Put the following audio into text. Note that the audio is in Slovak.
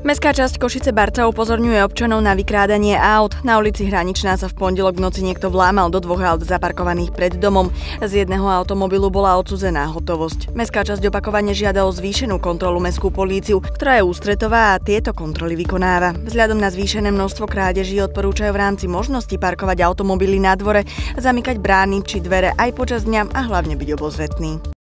Mestská časť Košice Barca upozorňuje občanov na vykrádanie aut. Na ulici Hraničná sa v pondelok v noci niekto vlámal do dvoch aut zaparkovaných pred domom. Z jedného automobilu bola odsudzená hotovosť. Mestská časť opakovane žiada o zvýšenú kontrolu mestskú políciu, ktorá je ústretová a tieto kontroly vykonáva. Vzhľadom na zvýšené množstvo krádeží odporúčajú v rámci možnosti parkovať automobily na dvore, zamykať brány či dvere aj počas dňa a hlavne byť obozretný.